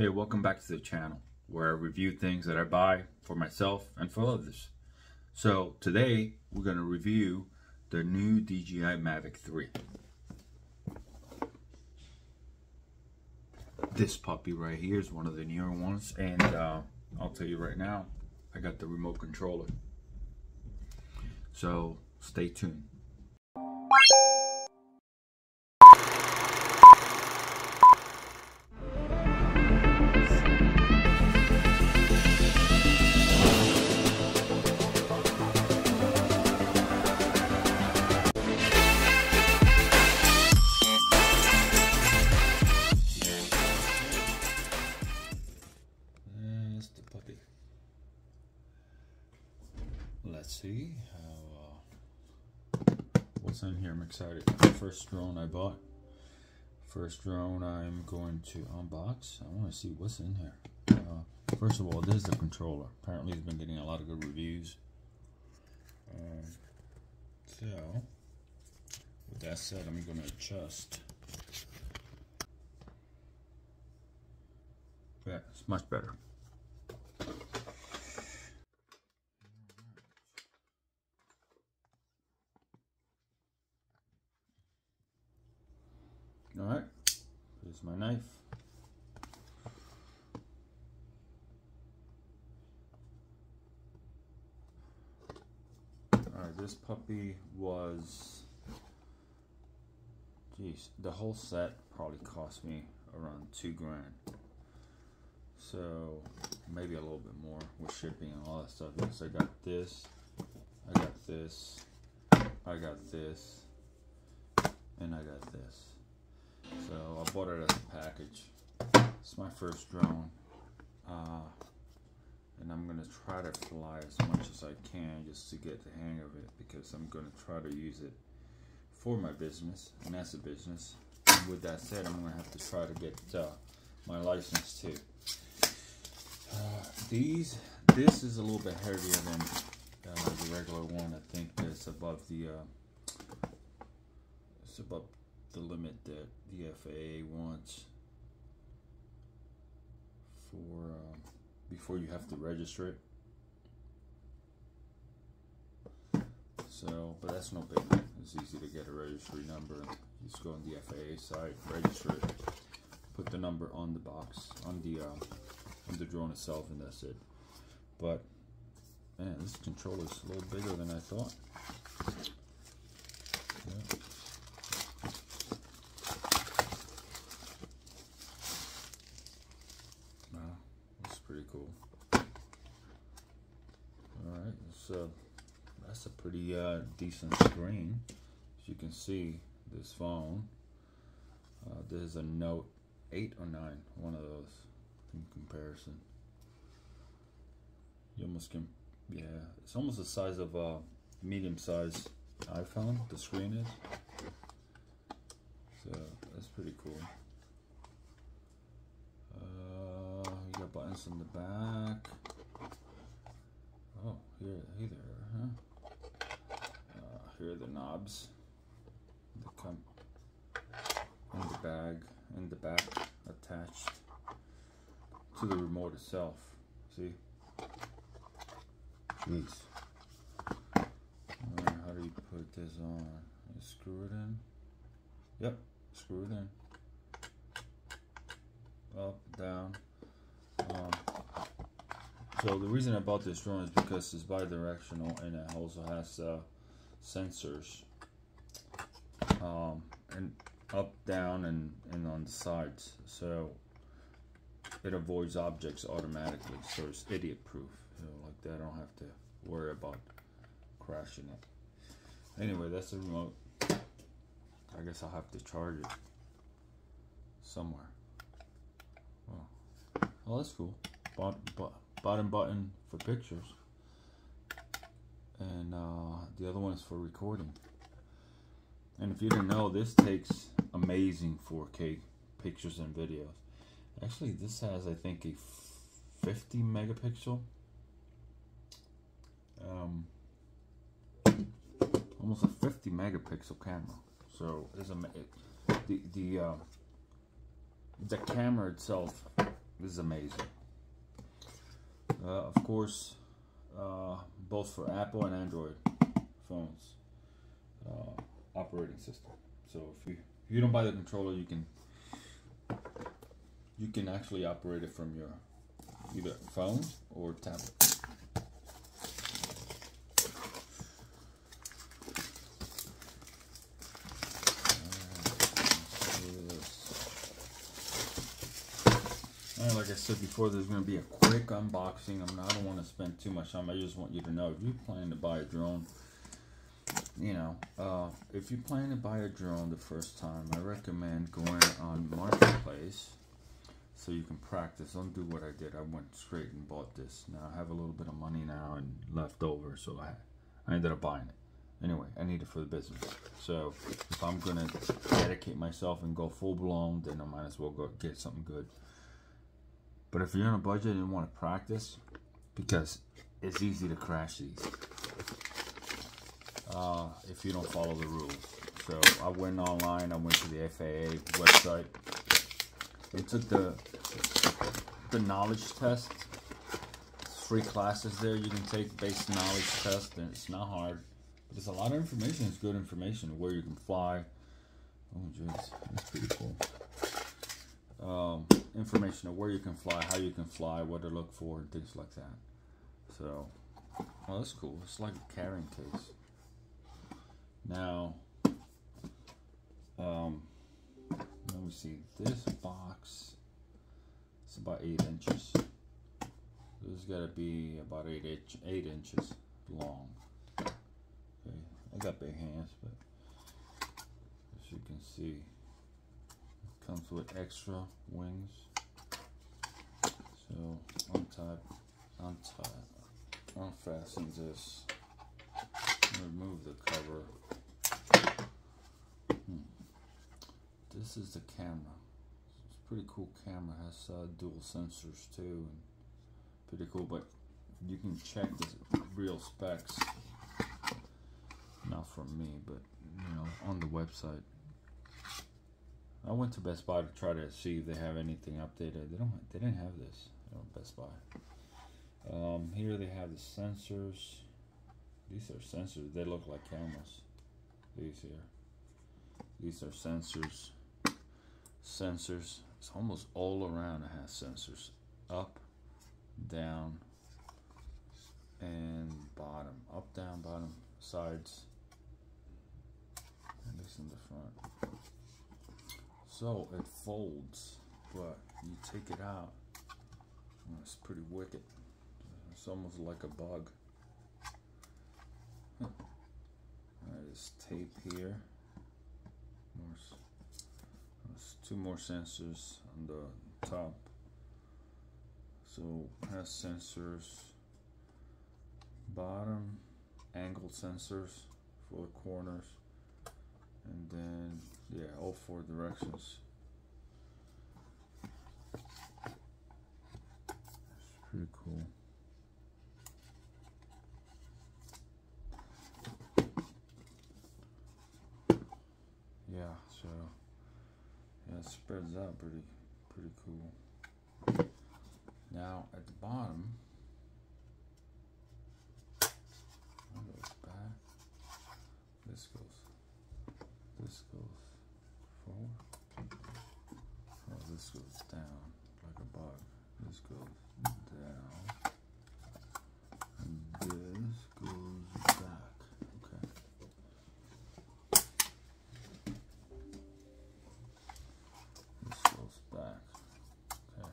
Hey, welcome back to the channel where I review things that I buy for myself and for others. So today we're going to review the new DJI Mavic 3. This puppy right here is one of the newer ones and uh, I'll tell you right now, I got the remote controller. So stay tuned. What's in here. I'm excited. First drone I bought. First drone I'm going to unbox. I want to see what's in here. Uh, first of all, this is the controller. Apparently, it's been getting a lot of good reviews. Um, so, with that said, I'm going to adjust. It's much better. All right, here's my knife. All right, this puppy was, geez, the whole set probably cost me around two grand. So maybe a little bit more with shipping and all that stuff. Yes, I got this, I got this, I got this, and I got this. So I bought it as a package. It's my first drone. Uh, and I'm gonna try to fly as much as I can just to get the hang of it because I'm gonna try to use it for my business and as a business. And with that said, I'm gonna have to try to get uh, my license too. Uh, these, this is a little bit heavier than uh, the regular one. I think it's above the, uh, it's above the limit that the FAA wants for um, before you have to register it. So, but that's no big. It's easy to get a registry number. Just go on the FAA site, register it, put the number on the box on the uh, on the drone itself, and that's it. But man, this controller is a little bigger than I thought. Yeah. Wow, that's pretty cool. Alright, so that's a pretty uh, screen. As you can see, this phone. Uh, this is a Note 8 or 9, one of those in comparison. You almost can, yeah, it's almost the size of a medium-sized iPhone, the screen is. So, that's pretty cool. Uh, you got buttons on the back. Oh, here, hey there, huh? Uh, here are the knobs. The come in the bag, in the back, attached to the remote itself. See? Jeez. Alright, how do you put this on? You screw it in? Yep, screw it in. Up, down. Um, so the reason I bought this drone is because it's bi-directional and it also has uh, sensors. Um, and up, down, and, and on the sides. So it avoids objects automatically. So it's idiot proof. You know, like that I don't have to worry about crashing it. Anyway, that's the remote. I guess I'll have to charge it somewhere. Well, well that's cool. Bot, bot, bottom button for pictures. And uh, the other one is for recording. And if you didn't know, this takes amazing 4K pictures and videos. Actually, this has, I think, a 50 megapixel. Um, almost a 50 megapixel camera. So it's a it, the the uh, the camera itself is amazing. Uh, of course, uh, both for Apple and Android phones uh, operating system. So if you if you don't buy the controller, you can you can actually operate it from your either phone or tablet. like I said before, there's going to be a quick unboxing. I'm not, I don't want to spend too much time. I just want you to know if you plan to buy a drone, you know, uh, if you plan to buy a drone the first time, I recommend going on Marketplace so you can practice. Don't do what I did. I went straight and bought this. Now I have a little bit of money now and left over, so I, I ended up buying it. Anyway, I need it for the business. So if I'm gonna dedicate myself and go full blown, then I might as well go get something good. But if you're on a budget and want to practice, because it's easy to crash these uh, if you don't follow the rules. So I went online, I went to the FAA website. They took the the knowledge test. Free classes there you can take basic knowledge test and it's not hard. But there's a lot of information, it's good information where you can fly. Oh jeez, that's pretty cool um, information of where you can fly, how you can fly, what to look for, and things like that. So, well, that's cool. It's like a carrying case. Now, um, let me see. This box is about eight inches. This has got to be about eight inch, eight inches long. Okay, I got big hands, but as you can see. Comes with extra wings. So untie, untie, unfasten this. Remove the cover. Hmm. This is the camera. It's pretty cool camera. It has uh, dual sensors too. And Pretty cool, but you can check the real specs. Not from me, but you know, on the website. I went to Best Buy to try to see if they have anything updated. They don't. They didn't have this. You know, Best Buy. Um, here they have the sensors. These are sensors. They look like cameras. These here. These are sensors. Sensors. It's almost all around. It has sensors. Up, down, and bottom. Up, down, bottom, sides. And this in the front. So it folds, but you take it out. It's pretty wicked. It's almost like a bug. There's tape here. There's two more sensors on the top. So has sensors bottom angle sensors for the corners and then yeah, all four directions. It's pretty cool. Yeah, so yeah, it spreads out pretty pretty cool. Now at the bottom goes back. This goes this goes Oh, this goes down like a bug. This goes down. And this goes back. Okay. This goes back. Okay.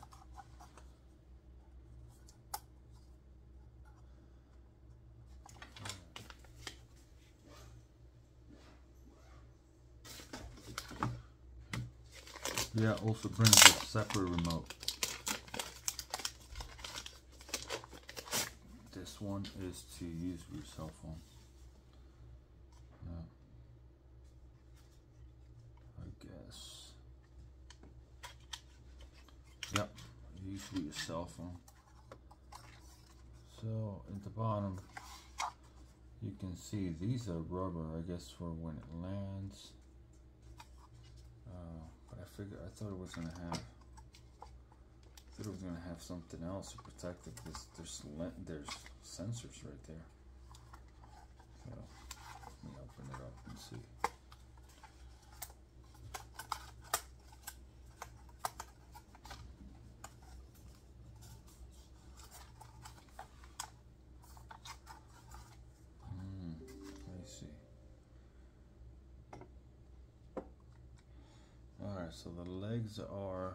Yeah, also brings a separate remote. This one is to use your cell phone. Yeah. I guess. Yep, use with your cell phone. So at the bottom, you can see these are rubber, I guess, for when it lands. Uh, I figured I thought it was gonna have I thought it was gonna have something else to protect it. This there's there's sensors right there. So let me open it up and see. So the legs are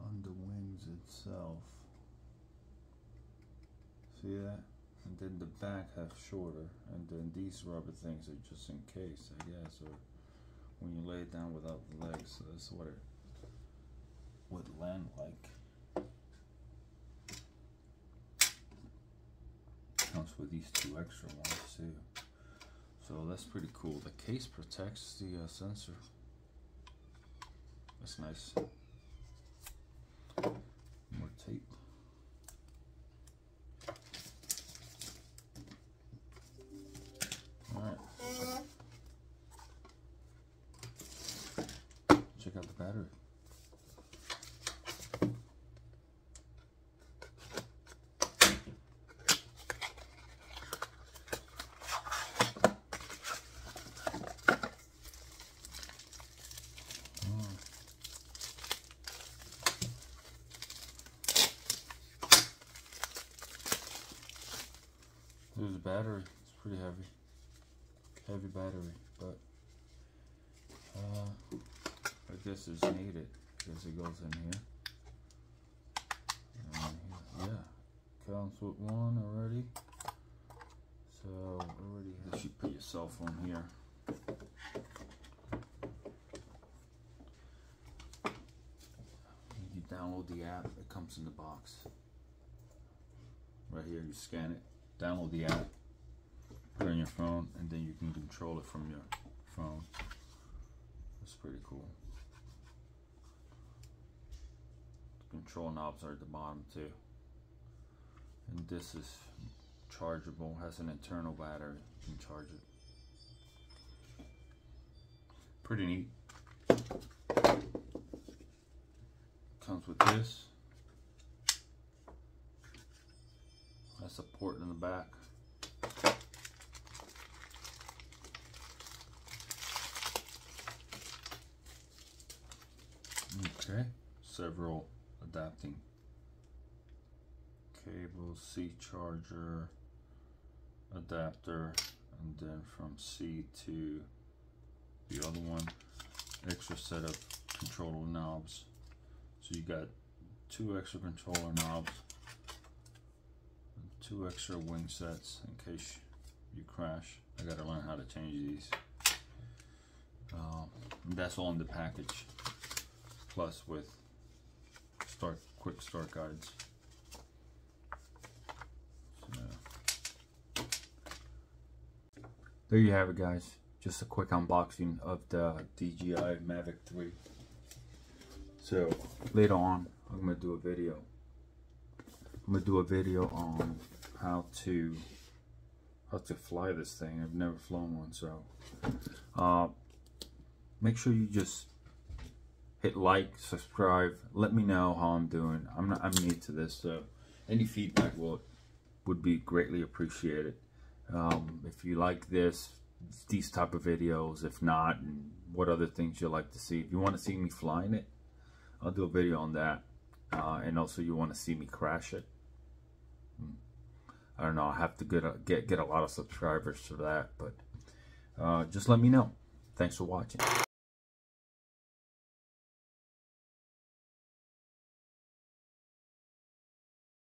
on the wings itself. See that? And then the back half shorter, and then these rubber things are just in case, I guess, or when you lay it down without the legs. So that's what it would land like. Comes with these two extra ones too. So that's pretty cool. The case protects the uh, sensor. That's nice. More tape. Alright. Check out the battery. There's a battery. It's pretty heavy. Heavy battery, but uh, I guess it's needed because it goes in here. And yeah, comes with one already. So already, you put your cell phone here. You download the app. It comes in the box. Right here, you scan it download the app, put on your phone, and then you can control it from your phone. That's pretty cool. The control knobs are at the bottom too. And this is chargeable, has an internal battery, you can charge it. Pretty neat. Comes with this. That's a port in the back. Okay, several adapting cables, C charger, adapter, and then from C to the other one, extra set of controller knobs. So you got two extra controller knobs two extra wing sets in case you crash. I gotta learn how to change these. Um, that's all in the package, plus with start quick start guides. So, there you have it, guys. Just a quick unboxing of the DJI Mavic 3. So later on, I'm gonna do a video. I'm gonna do a video on how to how to fly this thing. I've never flown one, so uh, make sure you just hit like, subscribe. Let me know how I'm doing. I'm not I'm new to this, so any feedback will would be greatly appreciated. Um, if you like this, these type of videos, if not, and what other things you like to see. If you want to see me flying it, I'll do a video on that. Uh, and also you want to see me crash it. Hmm. I don't know. I have to get a, get get a lot of subscribers for that, but uh, just let me know. Thanks for watching.